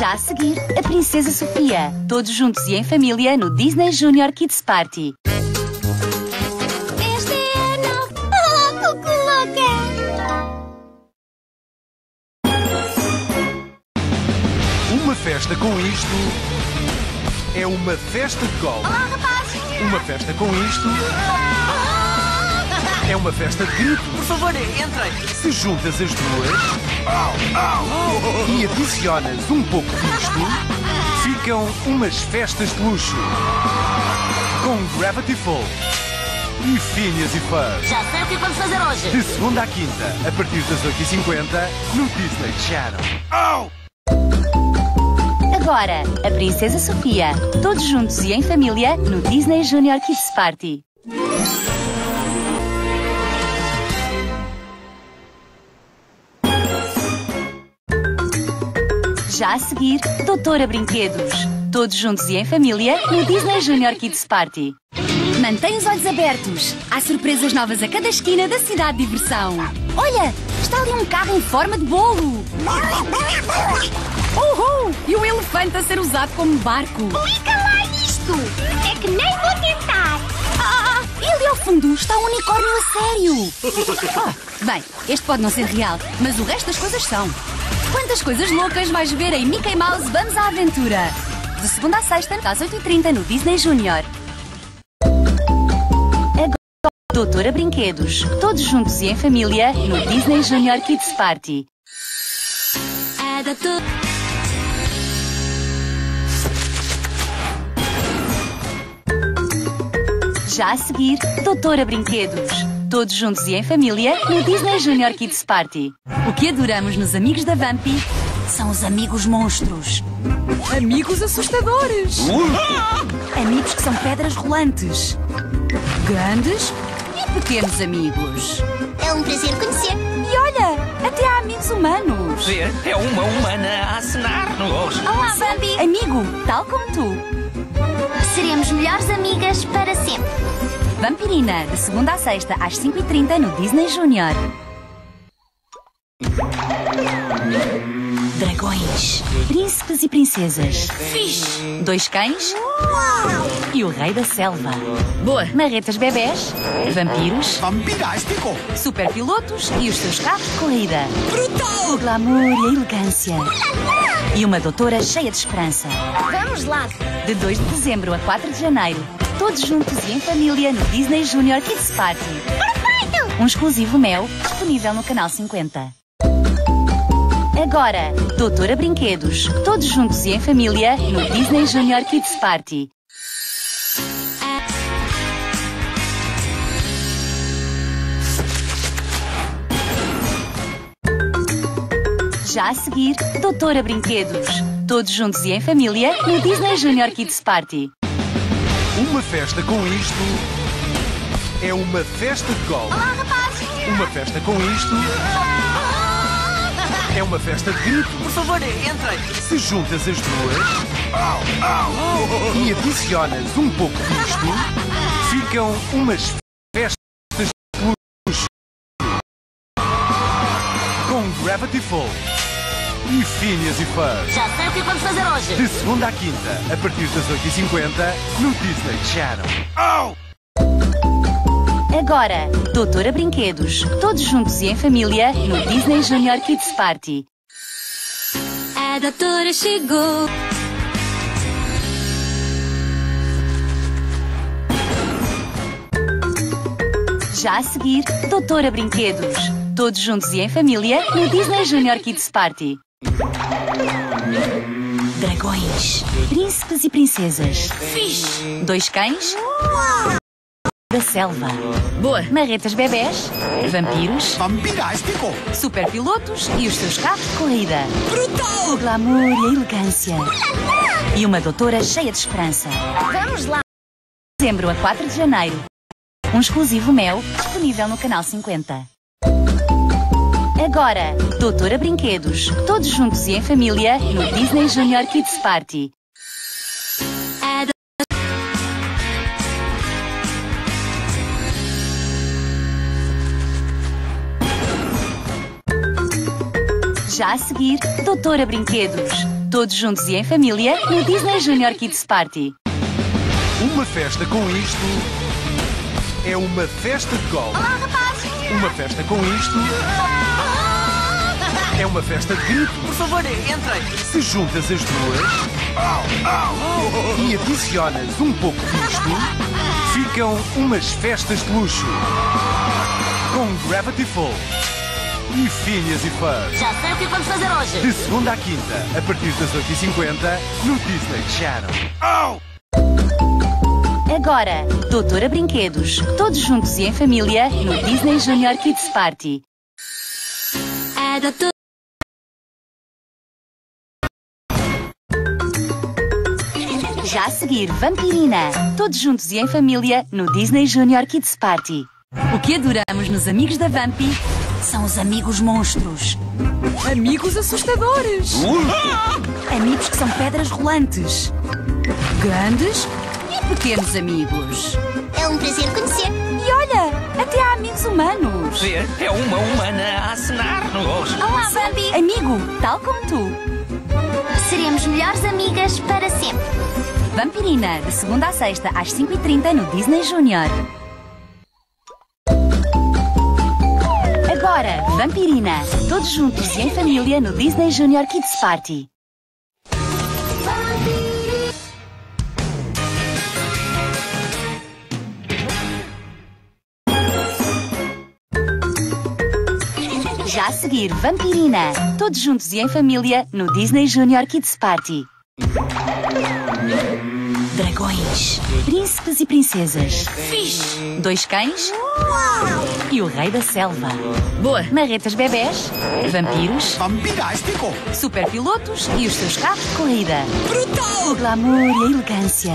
Já a seguir, a Princesa Sofia. Todos juntos e em família no Disney Junior Kids Party. Este é novo. Oh, Cucu louca! Uma festa com isto é uma festa de golfe. Olá, rapazes! Uma festa com isto é uma festa de grito. Por favor, entrem. Se juntas as duas e adicionas um pouco disto, ficam umas festas de luxo. Com Gravity Falls e Phineas e Ferb. Já sei o que vamos fazer hoje. De segunda à quinta, a partir das 8h50, no Disney Channel. Agora, a Princesa Sofia. Todos juntos e em família no Disney Junior Kids Party. Já a seguir, Doutora Brinquedos. Todos juntos e em família no Disney Junior Kids Party. Mantém os olhos abertos. Há surpresas novas a cada esquina da cidade de diversão. Olha, está ali um carro em forma de bolo. Uhul! E o elefante a ser usado como barco. Explica lá isto! É que nem vou tentar! Ah, e ali ao fundo está um unicórnio a sério. Oh, bem, este pode não ser real, mas o resto das coisas são. Quantas coisas loucas vais ver em Mickey Mouse Vamos à Aventura? De segunda a sexta, às 8h30 no Disney Junior. Agora, Doutora Brinquedos. Todos juntos e em família no Disney Junior Kids Party. Já a seguir, Doutora Brinquedos. Todos juntos e em família no Disney Junior Kids Party. O que adoramos nos amigos da Vampi são os amigos monstros. Amigos assustadores. Amigos que são pedras rolantes. Grandes e pequenos amigos. É um prazer conhecer. E olha, até há amigos humanos. Ver é uma humana a acenar-nos. Olá, Bambi! Amigo, tal como tu. Seremos melhores amigas para sempre. Vampirina, de segunda a sexta, às 5h30 no Disney Junior. Dragões, príncipes e princesas. Fish, dois cães e o rei da selva. Boa. Marretas bebés, vampiros, Vampirástico! superpilotos e os seus carros de corrida. Brutal! O glamour e a elegância. E uma doutora cheia de esperança. Vamos lá! De 2 de dezembro a 4 de janeiro, todos juntos e em família no Disney Junior Kids Party. Perfeito! Um exclusivo Mel, disponível no canal 50. Agora, Doutora Brinquedos. Todos juntos e em família no Disney Junior Kids Party. Já a seguir, Doutora Brinquedos. Todos juntos e em família no Disney Junior Kids Party. Uma festa com isto é uma festa de golfe. Olá, rapazes! Uma festa com isto é uma festa de grito. Por favor, entrem. Se juntas as duas e adicionas um pouco disto, ficam umas festas de luxo. Com Gravity Falls e Phineas e Ferb. Já sei o que vamos fazer hoje. De segunda à quinta, a partir das 8h50, no Disney Channel. Agora, Doutora Brinquedos. Todos juntos e em família no Disney Junior Kids Party. A doutora chegou. Já a seguir, Doutora Brinquedos. Todos juntos e em família no Disney Junior Kids Party. Dragões, príncipes e princesas. Fish, dois cães da selva. Boa. Marretas bebés, vampiros, Vampirástico! superpilotos e os seus carros de corrida. Brutal! O glamour e a elegância. E uma doutora cheia de esperança. Vamos lá! Dezembro a 4 de janeiro. Um exclusivo Mel, disponível no canal 50. Agora, Doutora Brinquedos. Todos juntos e em família no Disney Junior Kids Party. Já a seguir, Doutora Brinquedos. Todos juntos e em família no Disney Junior Kids Party. Uma festa com isto é uma festa de golfe. Olá, rapazes! Uma festa com isto é uma festa de grito. Por favor, entrem. Se juntas as duas e adicionas um pouco disto, ficam umas festas de luxo. Com Gravity Falls e Phineas e Ferb. Já sei o que vamos fazer hoje. De segunda à quinta, a partir das 8h50, no Disney Channel. Agora, Doutora Brinquedos. Todos juntos e em família no Disney Junior Kids Party. A Já a seguir, Vampirina. Todos juntos e em família no Disney Junior Kids Party. O que adoramos nos amigos da Vampi são os amigos monstros. Amigos assustadores. Amigos que são pedras rolantes. Grandes e pequenos amigos. é um prazer conhecer. E olha, até há amigos humanos. É uma humana a acenar-nos. Olá, Bambi! Amigo, tal como tu. Seremos melhores amigas para sempre. Vampirina, de segunda a sexta, às 5h30 no Disney Junior. Agora, Vampirina. Todos juntos e em família no Disney Junior Kids Party. Já a seguir, Vampirina. Todos juntos e em família no Disney Junior Kids Party. Dragões, príncipes e princesas. Fixe. Dois cães e o rei da selva. Boa. Marretas bebés, vampiros, Fantástico! superpilotos e os seus carros de corrida. Brutal! O glamour e a elegância.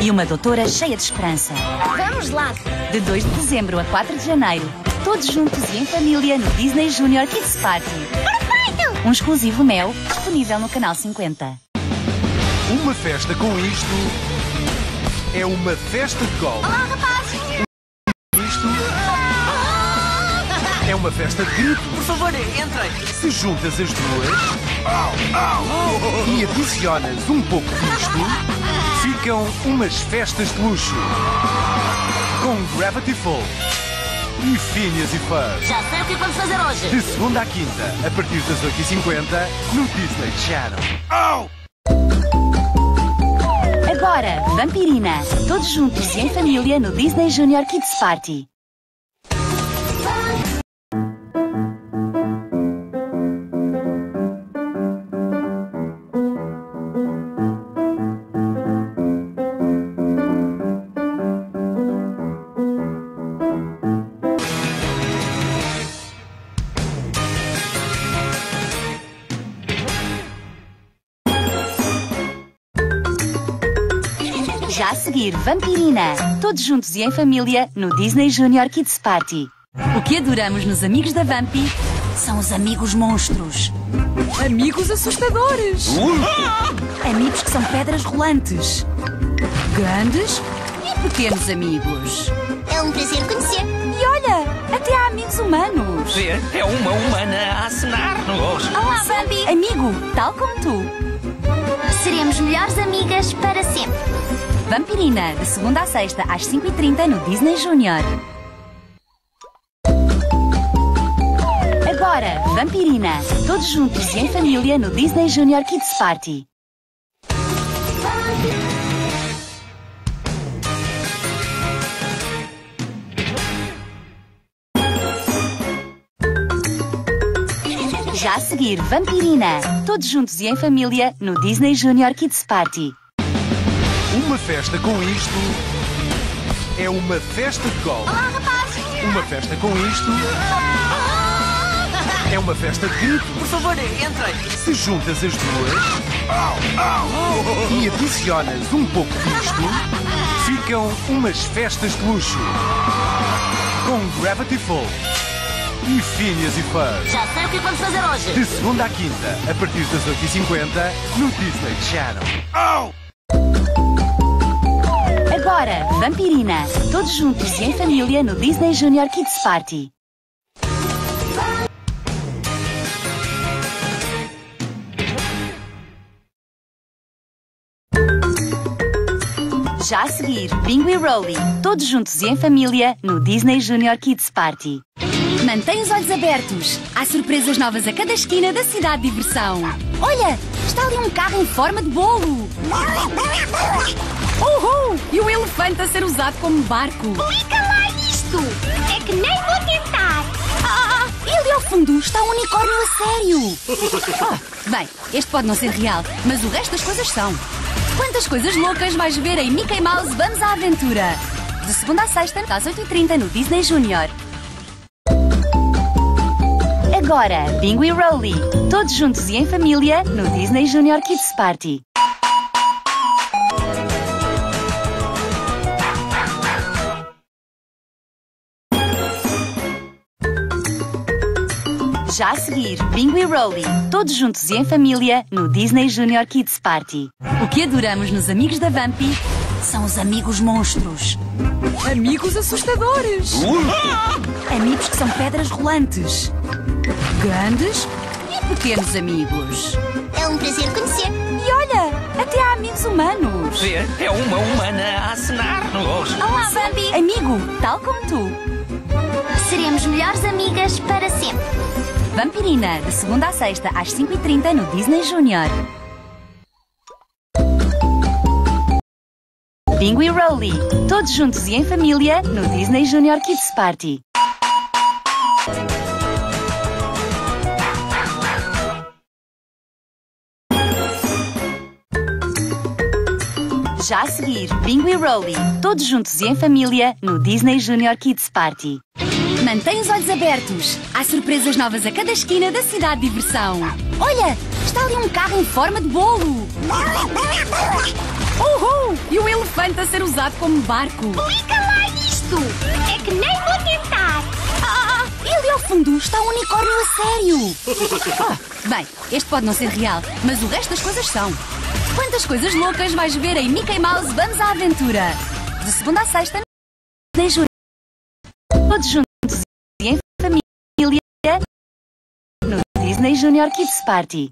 E uma doutora cheia de esperança. Vamos lá. De 2 de dezembro a 4 de janeiro, todos juntos e em família no Disney Junior Kids Party. Perfeito! Um exclusivo Mel disponível no canal 50. Uma festa com isto é uma festa de golfe. Olá, rapazes! Isto é uma festa de grito. Por favor, entrem. Se juntas as duas e adicionas um pouco disto, ficam umas festas de luxo. Com Gravity Falls e Phineas e Ferb. Já sei o que vamos fazer hoje. De segunda à quinta, a partir das 8h50, no Disney Channel. Agora, Vampirina. Todos juntos e em família no Disney Junior Kids Party. Já a seguir, Vampirina. Todos juntos e em família no Disney Junior Kids Party. O que adoramos nos amigos da Vampi são os amigos monstros. Amigos assustadores. Amigos que são pedras rolantes. Grandes e pequenos amigos. É um prazer conhecer. E olha, até há amigos humanos. É uma humana a acenar-nos. Olá, Bambi! Amigo, tal como tu. Seremos melhores amigas para sempre. Vampirina, de segunda a sexta, às 5h30 no Disney Junior. Agora, Vampirina. Todos juntos e em família no Disney Junior Kids Party. Já a seguir, Vampirina. Todos juntos e em família no Disney Junior Kids Party. Uma festa com isto é uma festa de golfe. Olá, rapazes! Uma festa com isto é uma festa de grito. Por favor, entrem. Se juntas as duas e adicionas um pouco disto, ficam umas festas de luxo. Com Gravity Falls e finias e fãs. Já sei o é que vamos fazer hoje. De segunda à quinta, a partir das 8h50, no Disney Channel. Oh! Agora, Vampirina. Todos juntos e em família no Disney Junior Kids Party. Já a seguir, Bingo e Rolly, todos juntos e em família, no Disney Junior Kids Party. Mantém os olhos abertos. Há surpresas novas a cada esquina da cidade de diversão. Olha, está ali um carro em forma de bolo. Uhul! E o elefante a ser usado como barco. Fica lá nisto. É que nem vou tentar. Ah, e ali ao fundo está um unicórnio a sério. Oh, bem, este pode não ser real, mas o resto das coisas são. Quantas coisas loucas vais ver em Mickey Mouse Vamos à Aventura? De segunda a sexta, às 8h30 no Disney Junior. Agora, Bingo e Rolly, todos juntos e em família, no Disney Junior Kids Party. Já a seguir, Bingo e Rolly, todos juntos e em família, no Disney Junior Kids Party. O que adoramos nos amigos da Vampy são os amigos monstros. Amigos assustadores. Amigos que são pedras rolantes. Grandes e pequenos amigos. É um prazer conhecer. E olha, até há amigos humanos. É uma humana a acenar-nos. Olá, Bambi. Amigo, tal como tu. Seremos melhores amigas para sempre. Vampirina, de segunda a sexta, às 5h30 no Disney Junior. Bingo e Rolly, todos juntos e em família, no Disney Junior Kids Party. Já a seguir, Bingo e Rolly, todos juntos e em família, no Disney Junior Kids Party. Mantém os olhos abertos. Há surpresas novas a cada esquina da cidade de diversão. Olha, está ali um carro em forma de bolo. Uhul! E o elefante a ser usado como barco. Fica lá nisto. É que nem vou tentar. Ah, e ali ao fundo está um unicórnio a sério. Oh, bem, este pode não ser real, mas o resto das coisas são. Quantas coisas loucas vais ver em Mickey Mouse Vamos à Aventura? De segunda a sexta, Disney Junior. Todos juntos e em família, no Disney Junior Kids Party.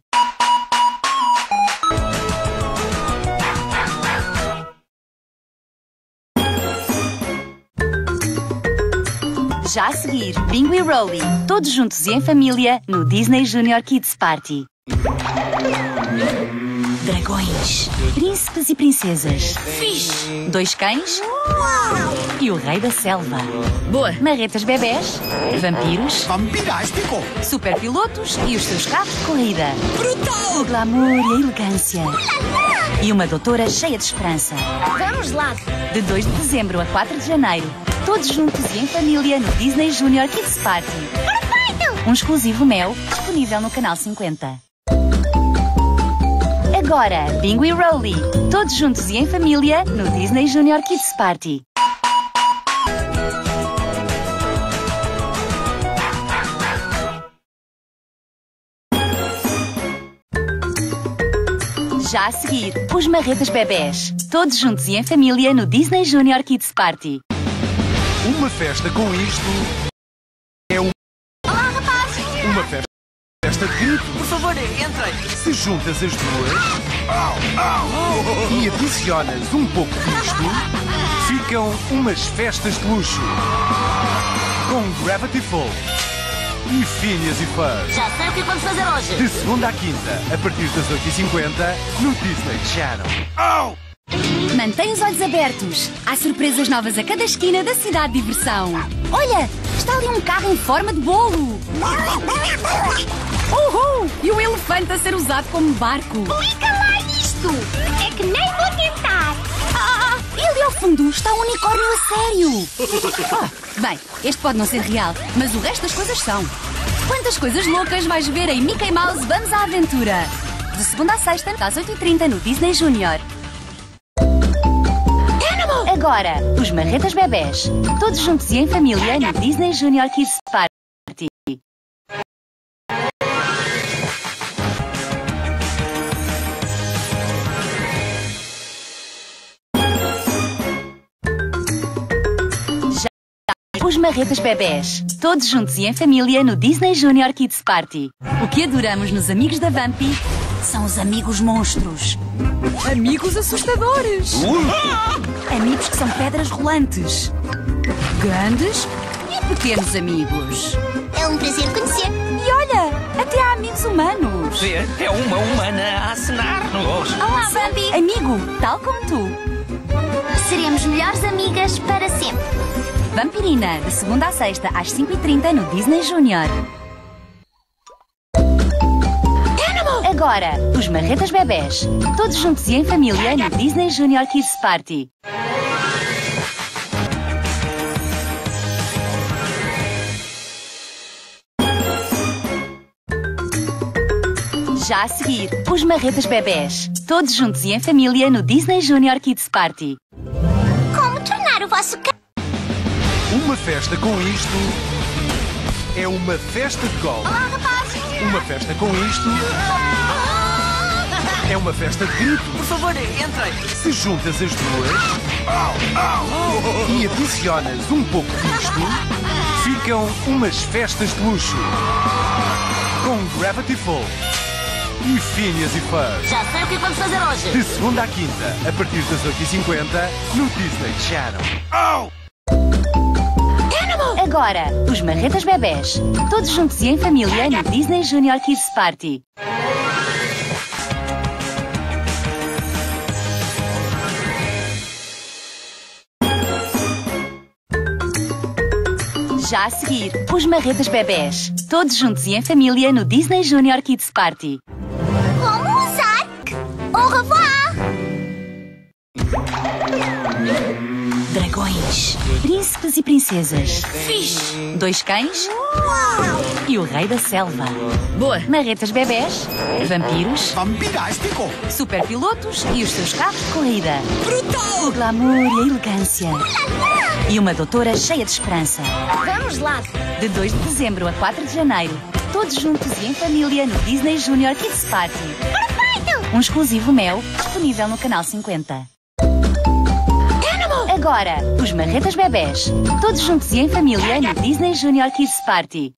Já a seguir, Bingo e Rolly, todos juntos e em família, no Disney Junior Kids Party. Dragões, príncipes e princesas, fixe, dois cães e o rei da selva. Boa. Marretas bebés, vampiros, Vampirástico! superpilotos e os seus carros de corrida. Brutal! O glamour e a elegância. E uma doutora cheia de esperança. Vamos lá. De 2 de dezembro a 4 de janeiro, todos juntos e em família no Disney Junior Kids Party. Perfeito. Um exclusivo Mel, disponível no canal 50. Agora, Bingo e Rolly, todos juntos e em família no Disney Junior Kids Party. Já a seguir, os Marretas Bebés, todos juntos e em família no Disney Junior Kids Party. Uma festa com isto de. Por favor, entrem. Se juntas as duas e adicionas um pouco disto, ficam umas festas de luxo. Com Gravity Falls e Phineas e Ferb. Já sei o que vamos fazer hoje. De segunda à quinta, a partir das 8h50, no Disney Channel. Mantém os olhos abertos. Há surpresas novas a cada esquina da cidade de diversão. Olha, está ali um carro em forma de bolo. Uhul! E o elefante a ser usado como barco. Fica lá nisto. É que nem vou tentar. Ah, e ali ao fundo está um unicórnio a sério. Oh, bem, este pode não ser real, mas o resto das coisas são. Quantas coisas loucas vais ver em Mickey Mouse Vamos à Aventura? De segunda a sexta, às 8h30 no Disney Junior. Agora, os Marretas Bebés, todos juntos e em família no Disney Junior Kids Party. Os Marretas Bebés, todos juntos e em família no Disney Junior Kids Party. O que adoramos nos amigos da Vampy são os amigos monstros. Amigos assustadores. Amigos que são pedras rolantes. Grandes e pequenos amigos. É um prazer conhecer. E olha, até há amigos humanos. Vê, é uma humana a acenar-nos. Olá, Bambi. Amigo, tal como tu. Seremos melhores amigas para sempre. Vampirina, de segunda a sexta, às 5h30 no Disney Junior. Agora, os Marretas Bebés. Todos juntos e em família no Disney Junior Kids Party. Já a seguir, os Marretas Bebés. Todos juntos e em família no Disney Junior Kids Party. Como tornar o vosso. Uma festa com isto é uma festa de golfe. Olá, rapazes. Uma festa com isto é uma festa de grito. Por favor, entrem. Se juntas as duas e adicionas um pouco disto, ficam umas festas de luxo. Com Gravity Falls e Phineas e Ferb. Já sei o que vamos fazer hoje. De segunda à quinta, a partir das 8h50, no Disney Channel. Agora, os Marretas Bebés. Todos juntos e em família no Disney Junior Kids Party. Já a seguir, os Marretas Bebés. Todos juntos e em família no Disney Junior Kids Party. Príncipes e princesas. Fixe. Dois cães Uau. e o rei da selva. Boa. Marretas bebés, vampiros, Vampirástico! superpilotos e os seus carros de corrida. Brutal! O glamour e a elegância. E uma doutora cheia de esperança. Vamos lá. De 2 de dezembro a 4 de janeiro, todos juntos e em família no Disney Junior Kids Party. Perfeito. Um exclusivo Mel disponível no canal 50. Agora, os Marretas Bebés. Todos juntos e em família no Disney Junior Kids Party.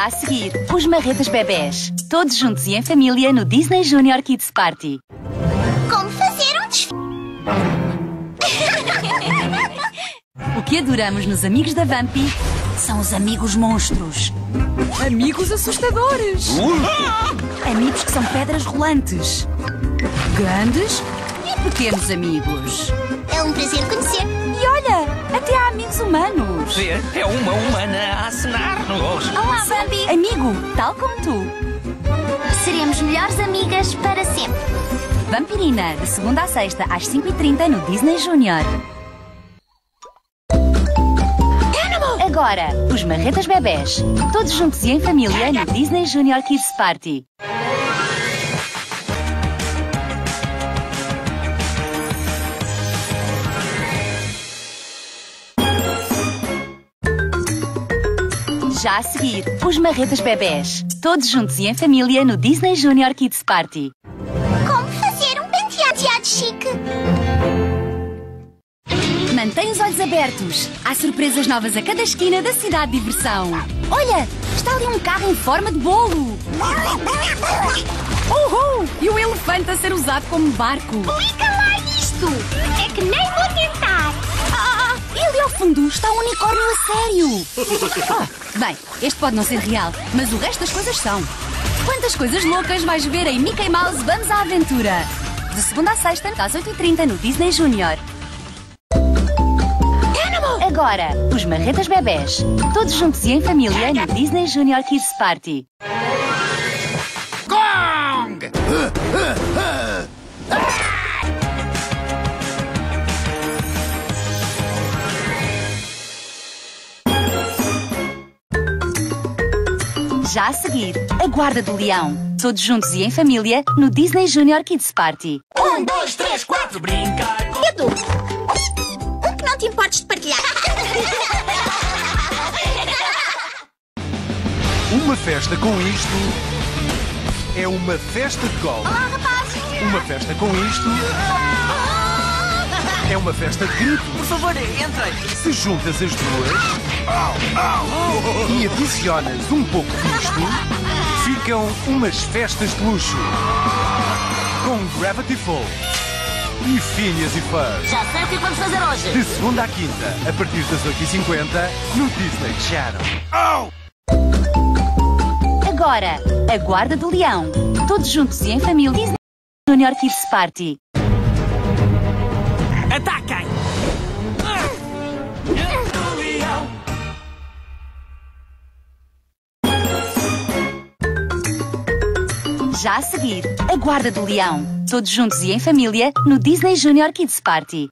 Já a seguir, os Marretas Bebés. Todos juntos e em família no Disney Junior Kids Party. Como fazer um desfile? O que adoramos nos amigos da Vampi são os amigos monstros. Amigos assustadores. Amigos que são pedras rolantes. Grandes e pequenos amigos. Vê, é uma humana a acenar-nos. Olá, Bambi. Amigo, tal como tu. Seremos melhores amigas para sempre. Vampirina, de segunda a sexta, às 5h30 no Disney Junior. Agora, os Marretas Bebés. Todos juntos e em família no Disney Junior Kids Party. Já a seguir, os Marretas Bebés. Todos juntos e em família no Disney Junior Kids Party. Como fazer um penteado chique? Mantenha os olhos abertos. Há surpresas novas a cada esquina da cidade de diversão. Olha, está ali um carro em forma de bolo. Uhul! E o elefante a ser usado como barco. Clica lá nisto. É que nem vou tentar. Fundo está um unicórnio a sério. Ah, bem, este pode não ser real, mas o resto das coisas são. Quantas coisas loucas vais ver em Mickey Mouse Vamos à Aventura? De segunda a sexta, às 8h30 no Disney Junior. Agora, os Marretas Bebés. Todos juntos e em família no Disney Junior Kids Party. A seguir, a Guarda do Leão. Todos juntos e em família no Disney Junior Kids Party. Um, dois, três, quatro, brincar com... Edu, um que não te importes de partilhar. Uma festa com isto é uma festa de golfe. Olá, rapazes. Uma festa com isto é uma festa de grito. Por favor, entrem. Se juntas as duas e adicionas um pouco disto, ficam umas festas de luxo. Com Gravity Falls e Phineas e Ferb. Já sei o que vamos fazer hoje. De segunda à quinta, a partir das 8h50, no Disney Channel. Agora, a Guarda do Leão. Todos juntos e em família. Disney Junior Kids Party. Ataquem! Já a seguir, a Guarda do Leão. Todos juntos e em família no Disney Junior Kids Party.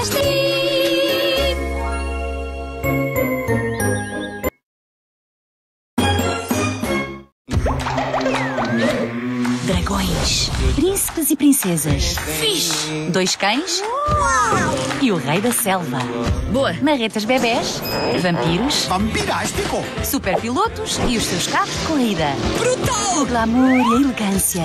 Este. Príncipes e princesas. Fish. Dois cães e o rei da selva. Boa. Marretas bebés, vampiros, Vampirástico! superpilotos e os seus carros de corrida. Brutal! O glamour e a elegância.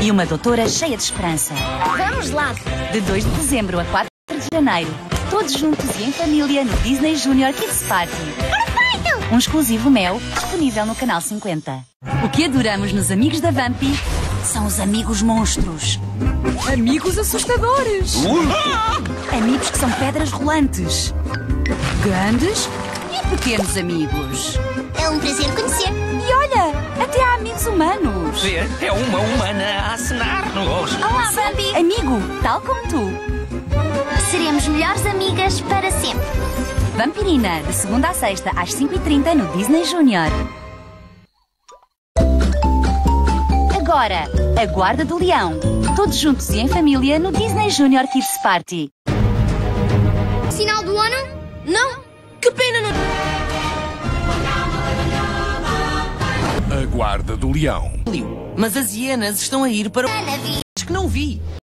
E uma doutora cheia de esperança. Vamos lá. De 2 de dezembro a 4 de janeiro. Todos juntos e em família no Disney Junior Kids Party. Perfeito. Um exclusivo Mel disponível no canal 50. O que adoramos nos amigos da Vampi são os amigos monstros. Amigos assustadores. Amigos que são pedras rolantes. Grandes e pequenos amigos. É um prazer conhecer. E olha, até há amigos humanos. Ver é uma humana a acenar-nos. Olá, Bambi. Amigo, tal como tu. Seremos melhores amigas para sempre. Vampirina, de segunda a sexta às 5h30 no Disney Junior. Agora, a Guarda do Leão. Todos juntos e em família no Disney Junior Kids Party. Sinal do ano? Não. Que pena não. A Guarda do Leão. Mas as hienas estão a ir para o Ana, vi. que não vi.